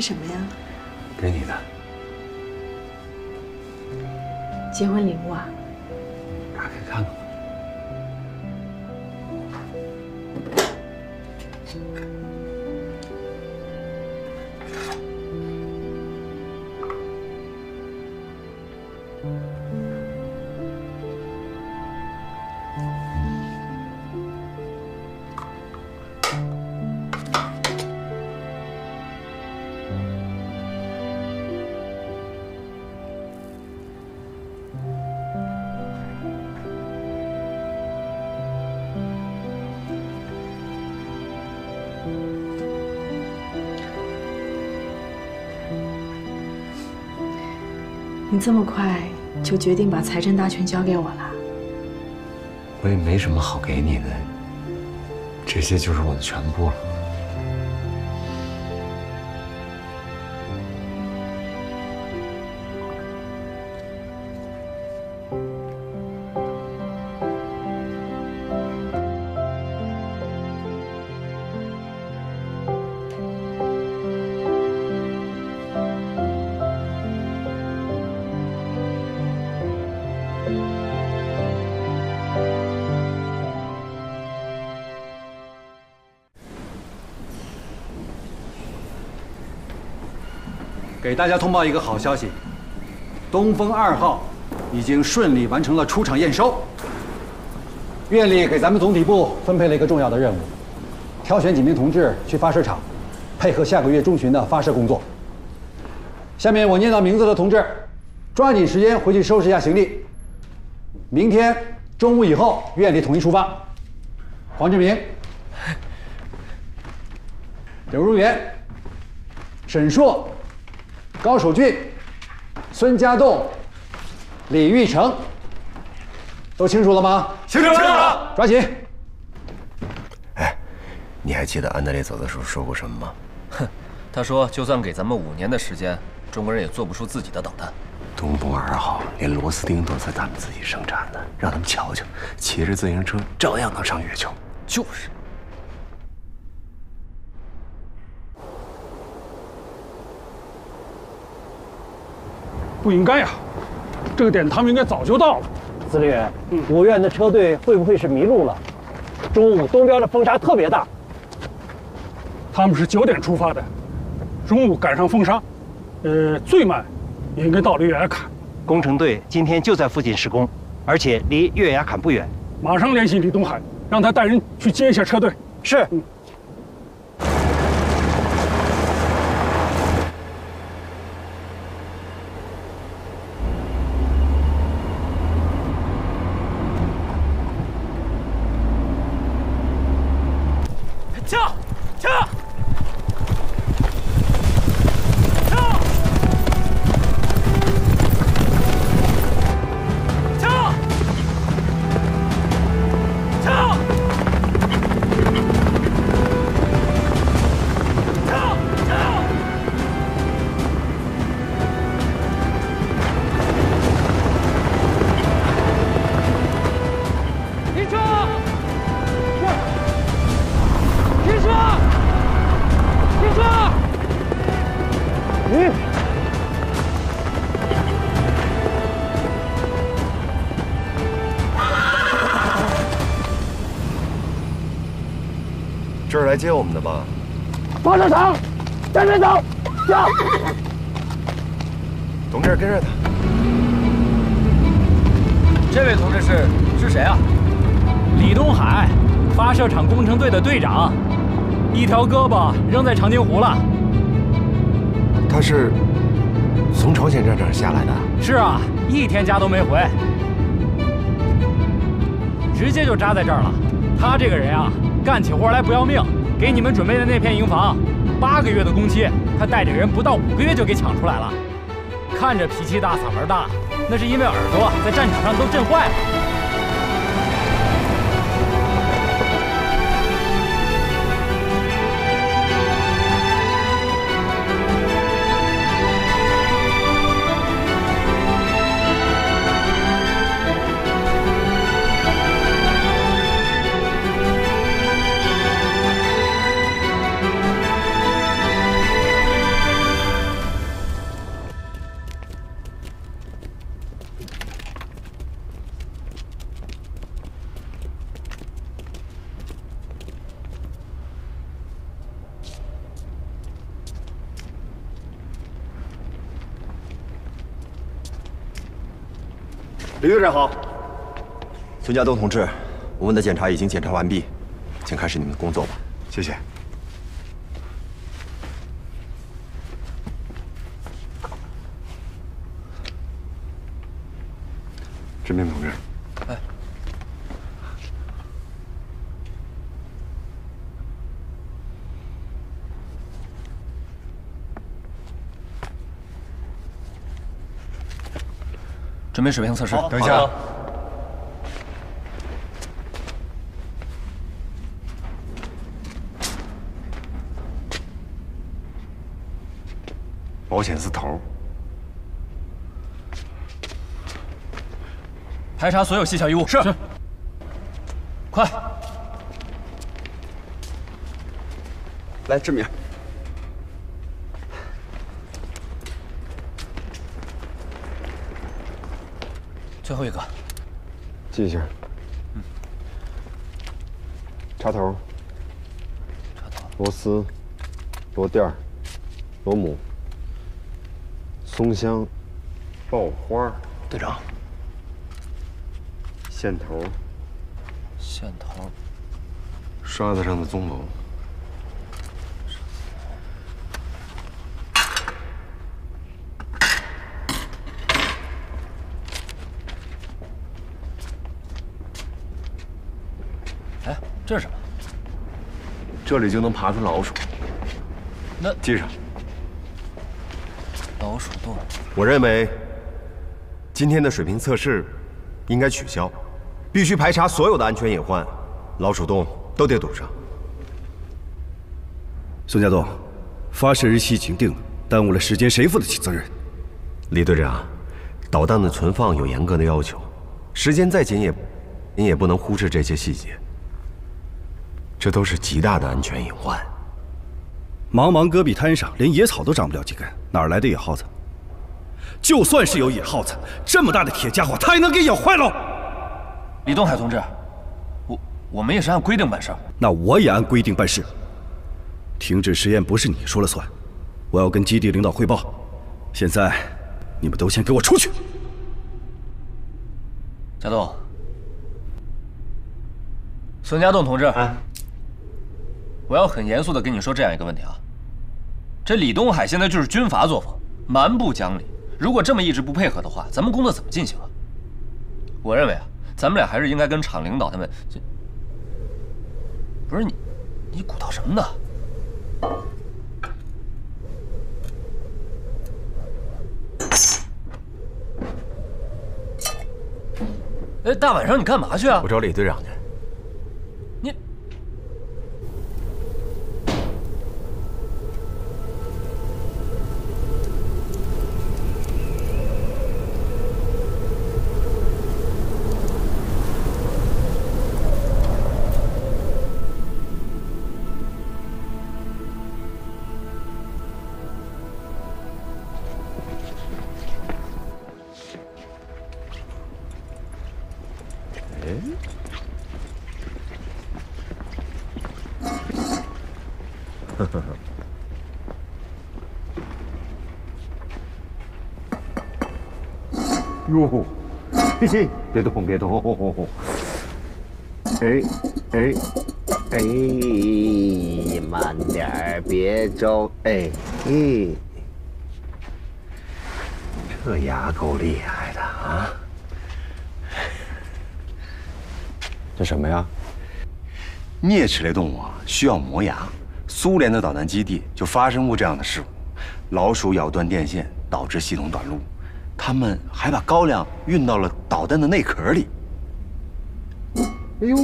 是什么呀？给你的结婚礼物啊？你这么快就决定把财政大权交给我了？我也没什么好给你的，这些就是我的全部了。给大家通报一个好消息，东风二号已经顺利完成了出厂验收。院里给咱们总体部分配了一个重要的任务，挑选几名同志去发射场，配合下个月中旬的发射工作。下面我念到名字的同志，抓紧时间回去收拾一下行李。明天中午以后，院里统一出发。黄志明、刘如元、沈硕。高守俊、孙家栋、李玉成，都清楚了吗？清楚了。抓紧。哎，你还记得安德烈走的时候说过什么吗？哼，他说就算给咱们五年的时间，中国人也做不出自己的导弹。东风二号连螺丝钉都是咱们自己生产的，让他们瞧瞧，骑着自行车照样能上月球。就是。不应该呀，这个点他们应该早就到了。司令员，五院的车队会不会是迷路了？中午东边的风沙特别大。他们是九点出发的，中午赶上风沙，呃，最慢也应该到了月牙坎。工程队今天就在附近施工，而且离月牙坎不远。马上联系李东海，让他带人去接一下车队。是。这是来接我们的吧？发射场，向前走，下。同志，跟着他。这位同志是是谁啊？李东海，发射场工程队的队长，一条胳膊扔在长津湖了。他是从朝鲜战场下来的？是啊，一天家都没回，直接就扎在这儿了。他这个人啊。干起活来不要命，给你们准备的那片营房，八个月的工期，他带着人不到五个月就给抢出来了。看着脾气大、嗓门大，那是因为耳朵在战场上都震坏了。李队长好，孙家栋同志，我们的检查已经检查完毕，请开始你们的工作吧。谢谢。志明同备水平测试。等一下。保险丝头，排查所有细小异物。是。快！来，志明。最后一个，记一下。嗯。插头。插头。螺丝。螺垫。螺母。松香。爆花。队长。线头。线头。刷子上的棕楼。哎，这是什么？这里就能爬出老鼠。那记上。老鼠洞。我认为今天的水平测试应该取消，必须排查所有的安全隐患，老鼠洞都得堵上。宋家栋，发射日期已经定了，耽误了时间，谁负得起责任？李队长，导弹的存放有严格的要求，时间再紧也，您也不能忽视这些细节。这都是极大的安全隐患。茫茫戈壁滩上，连野草都长不了几根，哪来的野耗子？就算是有野耗子，这么大的铁家伙，他也能给咬坏喽！李东海同志，我我们也是按规定办事。那我也按规定办事。停止实验不是你说了算，我要跟基地领导汇报。现在，你们都先给我出去！家栋，孙家栋同志。我要很严肃的跟你说这样一个问题啊，这李东海现在就是军阀作风，蛮不讲理。如果这么一直不配合的话，咱们工作怎么进行啊？我认为啊，咱们俩还是应该跟厂领导他们。不是你，你鼓捣什么呢？哎，大晚上你干嘛去啊？我找李队长去。哟，嘿嘿，别动，别动。哎哎哎，慢点儿，别着。哎嘿，这牙够厉害的啊！这什么呀？啮齿类动物啊，需要磨牙。苏联的导弹基地就发生过这样的事故，老鼠咬断电线，导致系统短路。他们还把高粱运到了导弹的内壳里。哎呦，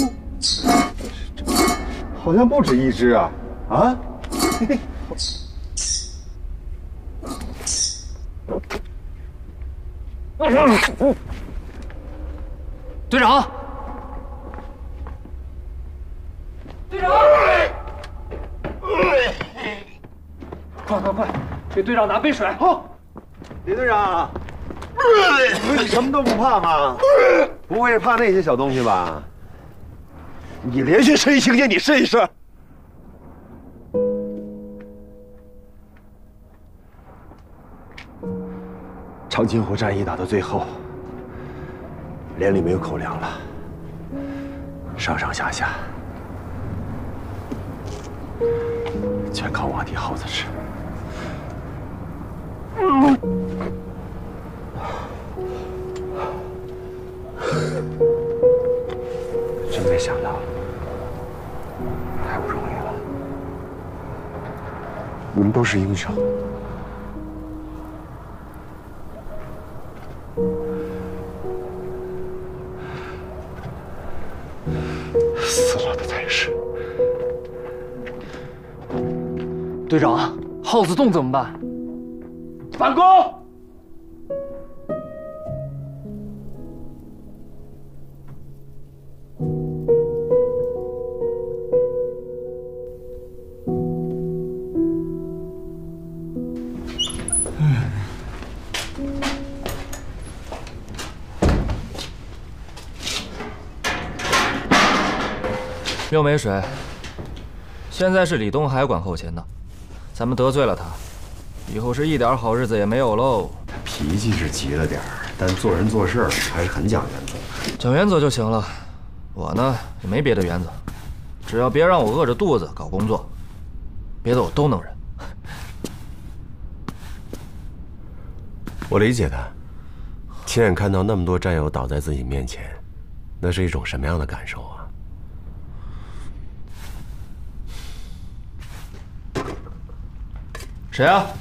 好像不止一只啊！啊，队长，队长，快快快，给队长拿杯水。好，李队长。你什么都不怕吗？不会是怕那些小东西吧？你连续吃一星期，你试一试。长津湖战役打到最后，连里没有口粮了，上上下下全靠瓦地耗子吃。没想到，太不容易了。你们都是英雄。死了的才是。队长，耗子洞怎么办？反攻！六没水。现在是李东海管后勤的，咱们得罪了他，以后是一点好日子也没有喽。脾气是急了点儿，但做人做事还是很讲原则。讲原则就行了。我呢也没别的原则，只要别让我饿着肚子搞工作，别的我都能忍。我理解他，亲眼看到那么多战友倒在自己面前，那是一种什么样的感受啊？谁啊？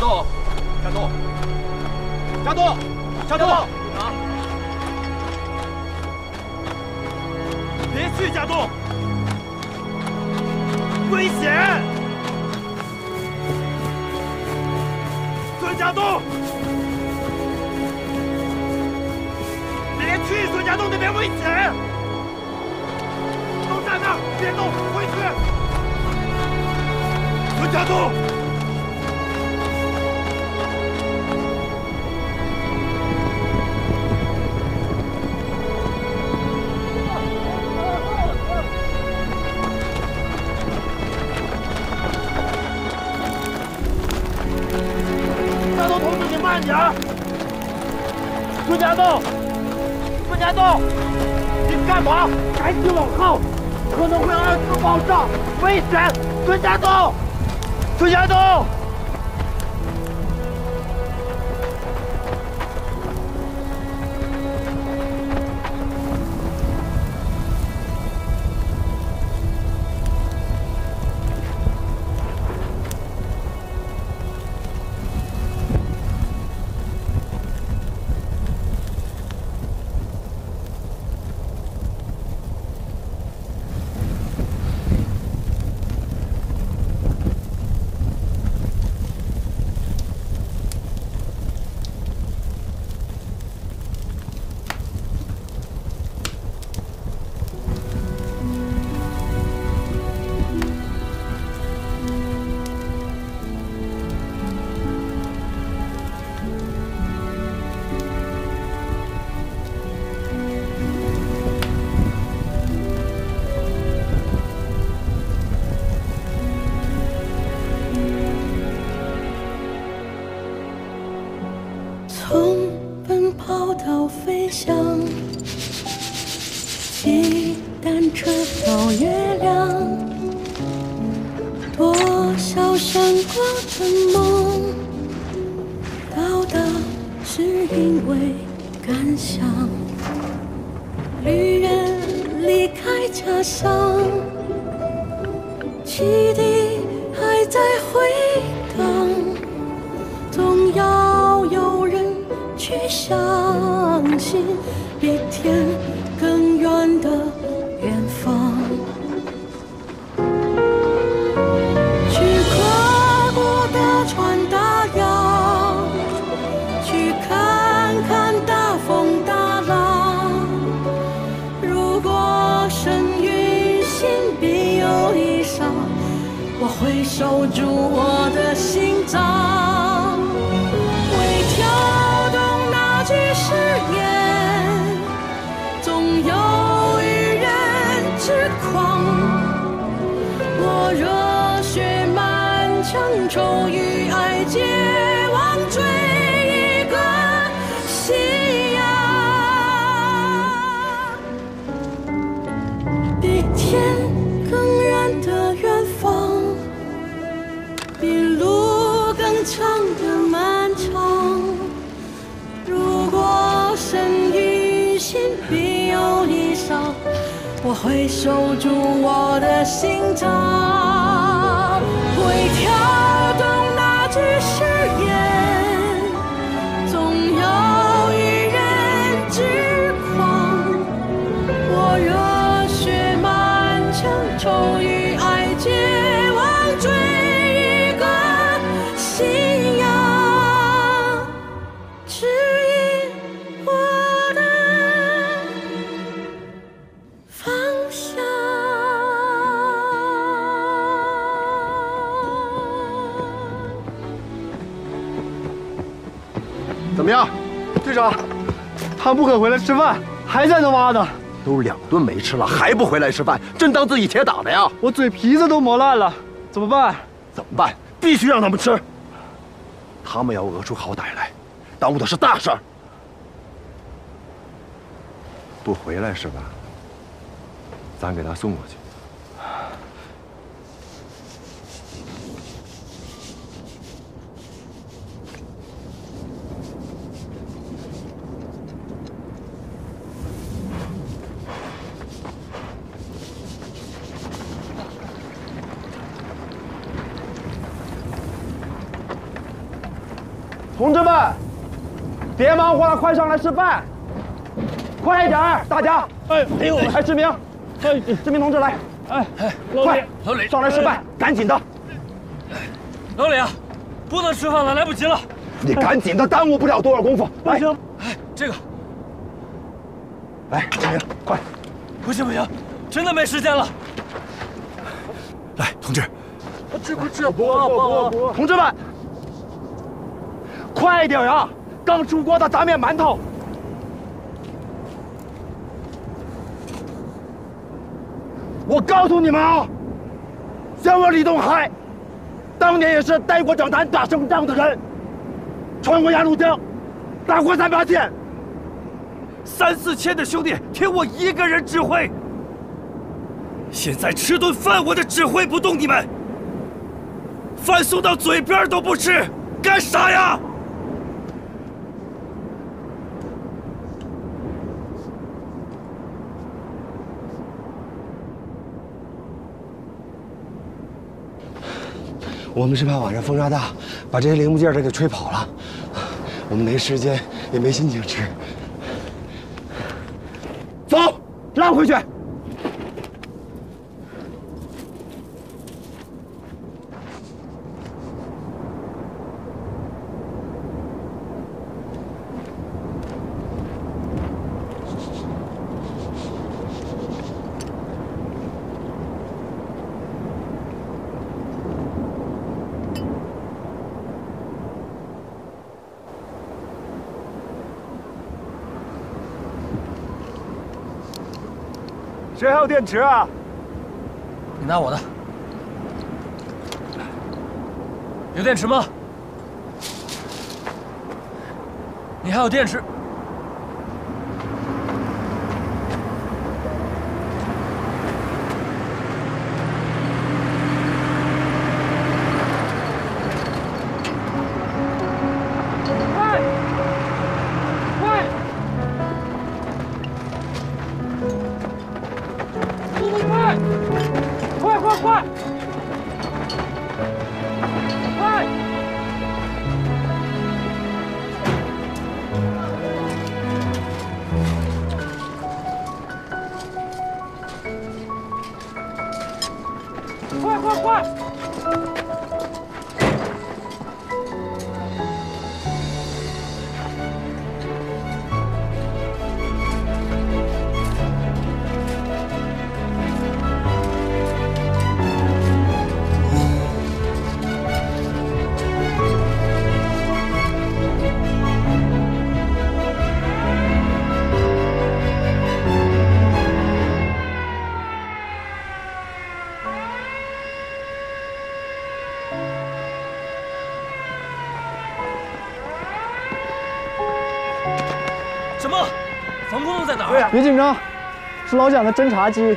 栋，家栋，家栋，同志，你慢点儿！孙家栋，孙家栋，你干嘛？赶紧往后，可能会二次爆炸，危险！孙家栋，孙家栋。从奔跑到飞翔，骑单车到月亮，多少闪过的梦，到达是因为感想。旅人离开家乡，汽笛还在回相信比天更远的会守住我的心肠，他不肯回来吃饭，还在那挖呢。都两顿没吃了，还不回来吃饭，真当自己铁打的呀？我嘴皮子都磨烂了，怎么办？怎么办？必须让他们吃。他们要讹出好歹来，耽误的是大事儿。不回来是吧？咱给他送过去。同志们，别忙活了，快上来吃饭！快一点儿，大家！哎，哎呦，哎，志明，哎，志明同志来，哎哎，快，老李上来吃饭，赶紧的！老李啊，不能吃饭了，来不及了。你赶紧的，耽误不了多少功夫。不，行，哎，这个，来，志明，快！不行不行，真的没时间了。来，同志，吃不吃？不不不，同志们，快点啊！刚出锅的杂面馒头。我告诉你们啊，像我李东海，当年也是带过蒋坛打胜仗的人，穿过鸭绿江，打过三八线，三四千的兄弟听我一个人指挥。现在吃顿饭我都指挥不动你们，饭送到嘴边都不吃，干啥呀？我们是怕晚上风沙大，把这些零部件都给吹跑了。我们没时间，也没心情吃。走，拉回去。电池啊？你拿我的。有电池吗？你还有电池？快快快！别紧张，是老蒋的侦察机。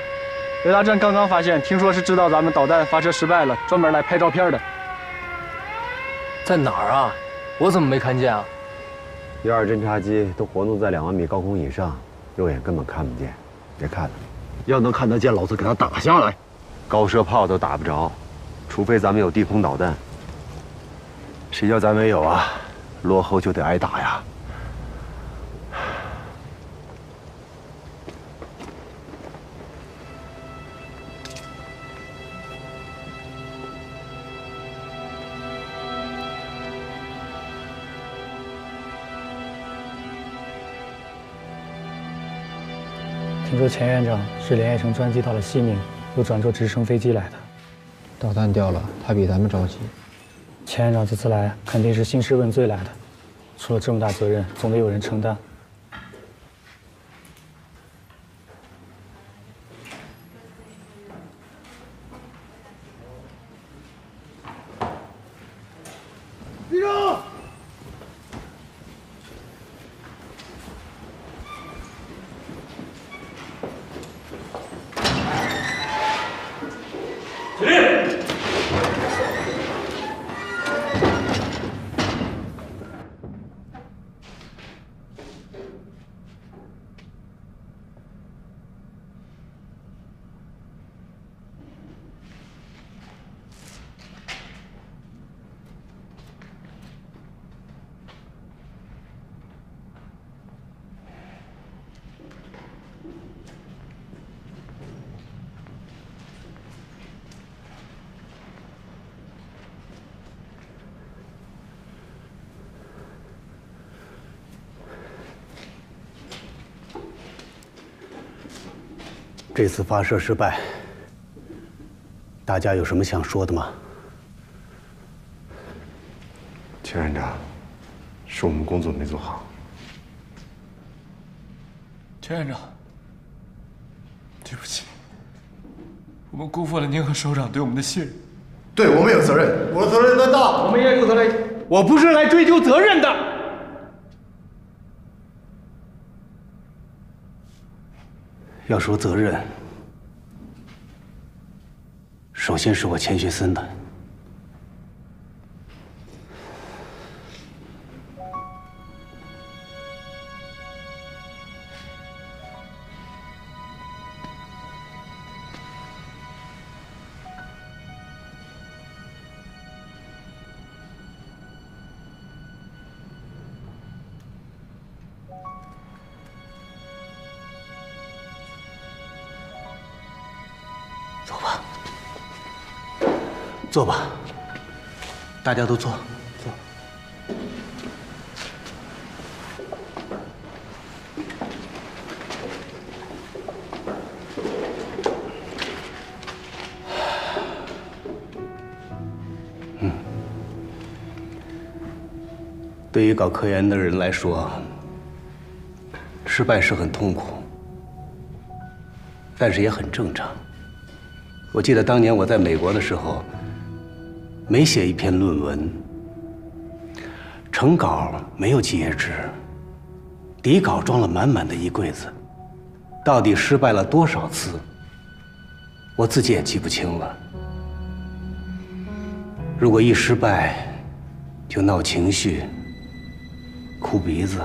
雷达站刚刚发现，听说是知道咱们导弹发射失败了，专门来拍照片的。在哪儿啊？我怎么没看见啊？第二侦察机都活动在两万米高空以上，肉眼根本看不见。别看了，要能看得见，老子给他打下来。高射炮都打不着，除非咱们有地空导弹。谁叫咱没有啊？落后就得挨打呀！听说钱院长是连夜乘专机到了西宁，又转坐直升飞机来的。导弹掉了，他比咱们着急。钱院长这次来肯定是兴师问罪来的，出了这么大责任，总得有人承担。这次发射失败，大家有什么想说的吗？钱院长，是我们工作没做好。钱院长，对不起，我们辜负了您和首长对我们的信任。对我们有责任，我的责任多大？我们也有责任。我不是来追究责任的。要说责任，首先是我钱学森的。坐吧，大家都坐。坐。嗯，对于搞科研的人来说，失败是很痛苦，但是也很正常。我记得当年我在美国的时候，每写一篇论文，成稿没有几页纸，底稿装了满满的一柜子，到底失败了多少次，我自己也记不清了。如果一失败就闹情绪、哭鼻子，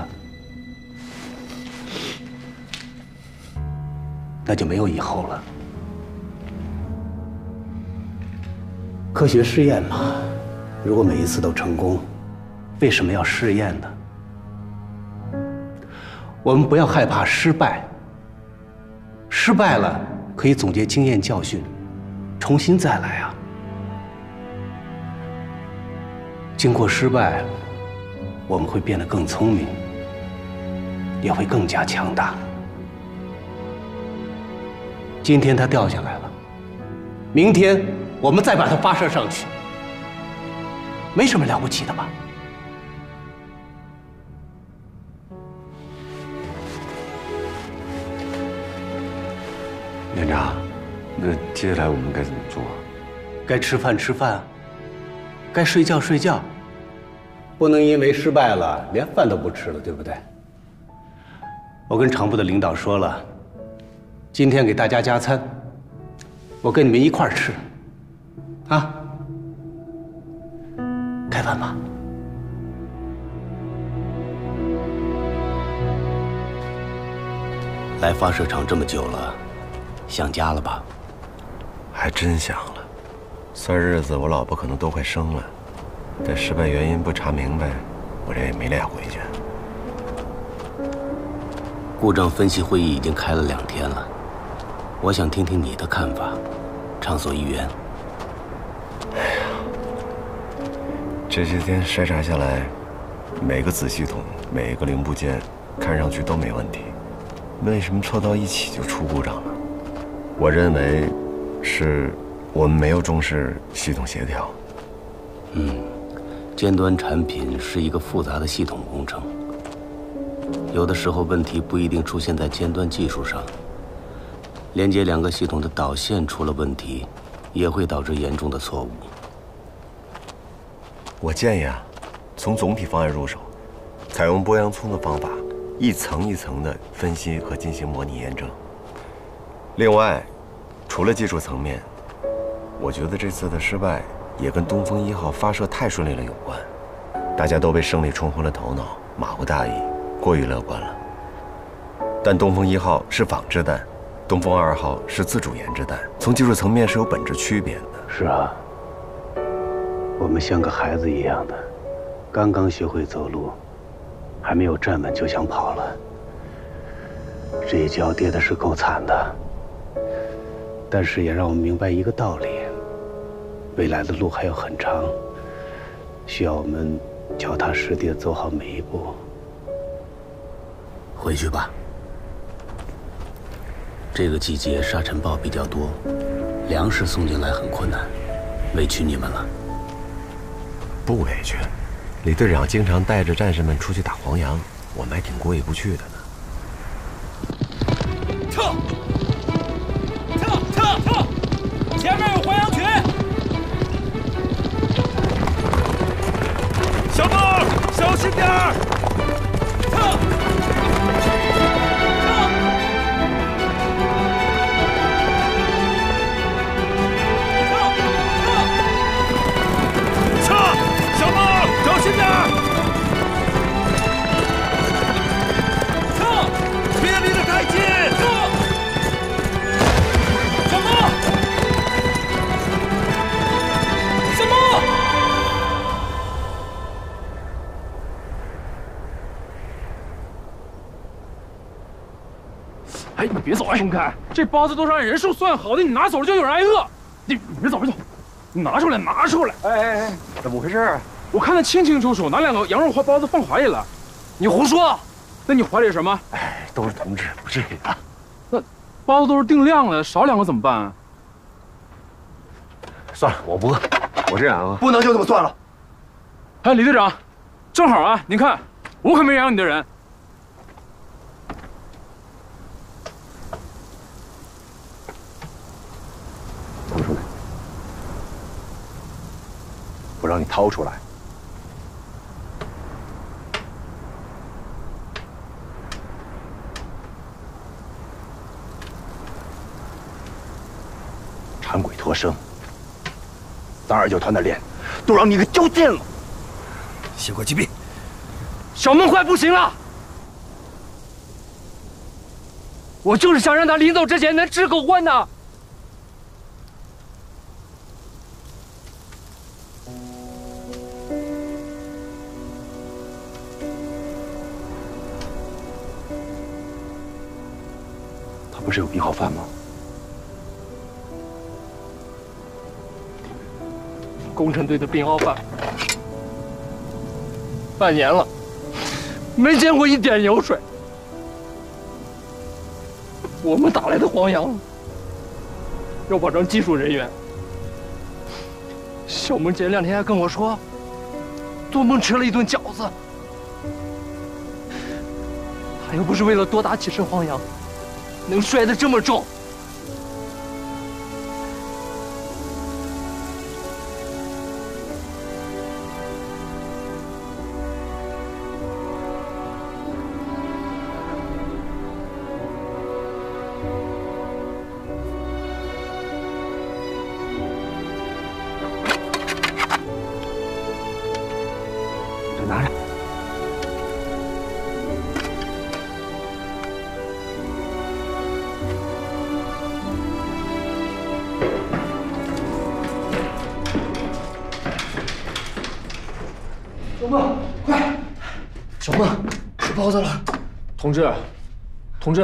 那就没有以后了。科学试验嘛，如果每一次都成功，为什么要试验呢？我们不要害怕失败。失败了可以总结经验教训，重新再来啊。经过失败，我们会变得更聪明，也会更加强大。今天它掉下来了，明天。我们再把它发射上去，没什么了不起的吧？连长，那接下来我们该怎么做？该吃饭吃饭，该睡觉睡觉，不能因为失败了连饭都不吃了，对不对？我跟厂部的领导说了，今天给大家加餐，我跟你们一块儿吃。啊，开饭吧！来发射场这么久了，想家了吧？还真想了。算日子，我老婆可能都快生了。这失败原因不查明白，我这也没脸回去。故障分析会议已经开了两天了，我想听听你的看法，畅所欲言。这些天筛查下来，每个子系统、每个零部件看上去都没问题，为什么凑到一起就出故障了？我认为，是我们没有重视系统协调。嗯，尖端产品是一个复杂的系统工程，有的时候问题不一定出现在尖端技术上，连接两个系统的导线出了问题，也会导致严重的错误。我建议啊，从总体方案入手，采用剥洋葱的方法，一层一层的分析和进行模拟验证。另外，除了技术层面，我觉得这次的失败也跟东风一号发射太顺利了有关。大家都被胜利冲昏了头脑，马虎大意，过于乐观了。但东风一号是仿制弹，东风二号是自主研制弹，从技术层面是有本质区别的。是啊。我们像个孩子一样的，刚刚学会走路，还没有站稳就想跑了。这一跤跌的是够惨的，但是也让我们明白一个道理：未来的路还有很长，需要我们脚踏实地的走好每一步。回去吧。这个季节沙尘暴比较多，粮食送进来很困难，委屈你们了。不委屈，李队长经常带着战士们出去打黄羊，我们还挺过意不去的呢。松开！这包子都是按人数算好的，你拿走了就有人挨饿。你你别走，别走，你拿出来，拿出来！哎哎哎，怎么回事？我看得清清楚楚，拿两个羊肉花包子放怀里了？你胡说！那你怀里什么？哎，都是同志，不至于的。那包子都是定量的，少两个怎么办？啊算了，我不饿。我这样啊，不能就这么算了。哎，李队长，正好啊，您看，我可没养你的人。掏出来，我让你掏出来。馋鬼脱生，咱二舅团的脸都让你给丢尽了。先快击毙！小梦快不行了，我就是想让他临走之前能吃口荤的。他不是有病号犯吗？工程队的病号犯，半年了，没见过一点油水。我们打来的黄羊要保证技术人员。小孟前两天还跟我说，做梦吃了一顿饺子。他又不是为了多打几只黄羊，能摔得这么重。同志，同志，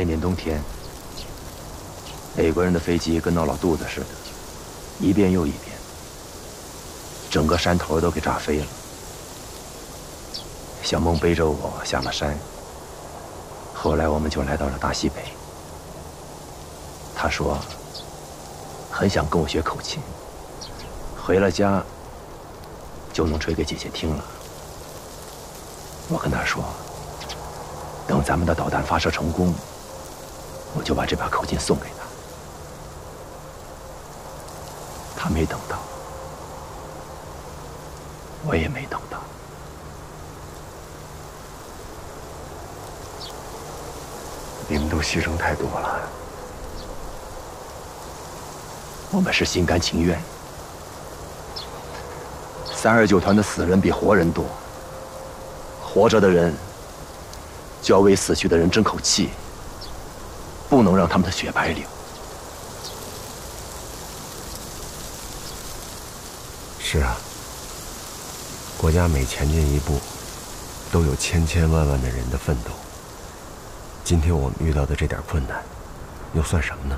那年冬天，美国人的飞机跟闹老肚子似的，一遍又一遍，整个山头都给炸飞了。小梦背着我下了山，后来我们就来到了大西北。他说，很想跟我学口琴，回了家就能吹给姐姐听了。我跟他说，等咱们的导弹发射成功，我就把这把口琴送给他。他没等到，我也没等到。你们都牺牲太多了。我们是心甘情愿。三二九团的死人比活人多，活着的人就要为死去的人争口气，不能让他们的血白流。是啊，国家每前进一步，都有千千万万的人的奋斗。今天我们遇到的这点困难，又算什么呢？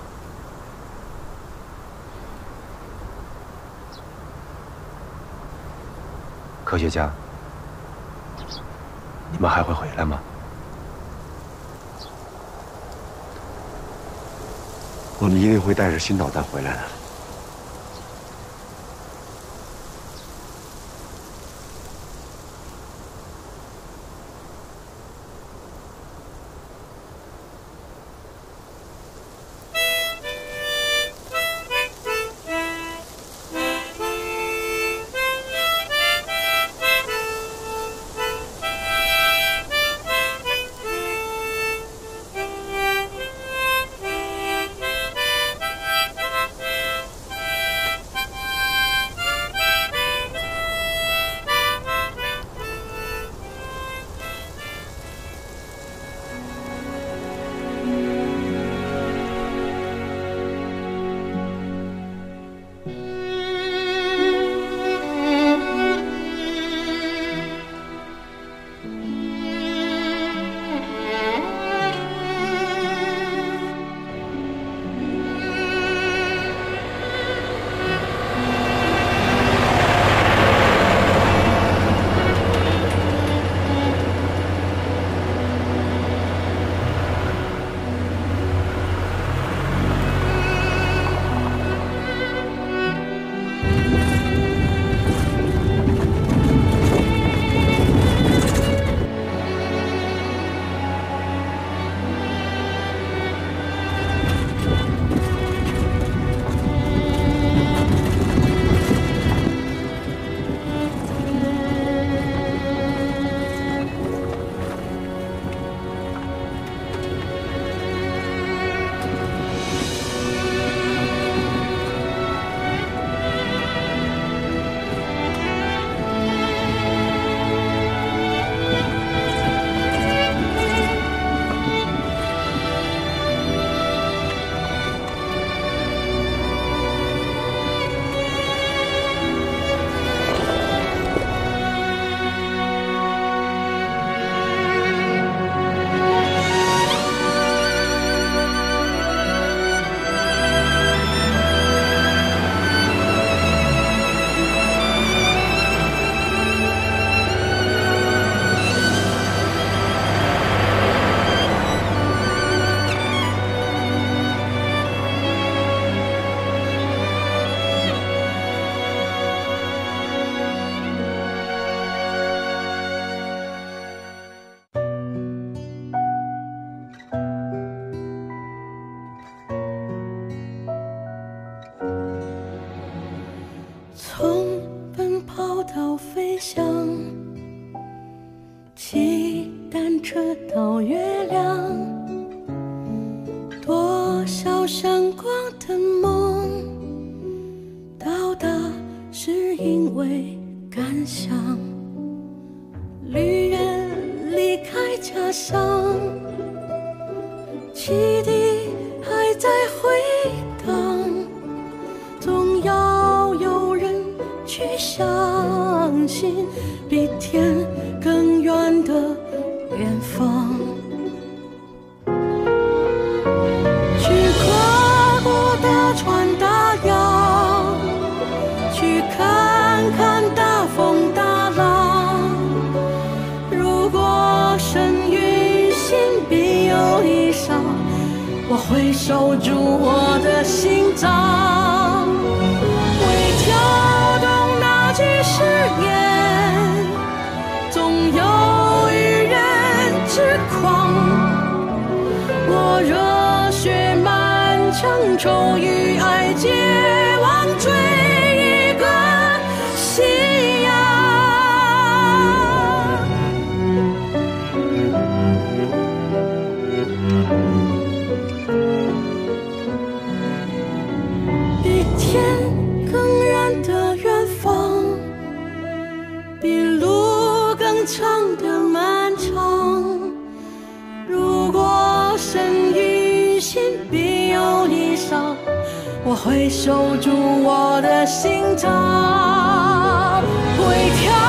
科学家，你们还会回来吗？我们一定会带着新导弹回来的。终于会守住我的心脏会跳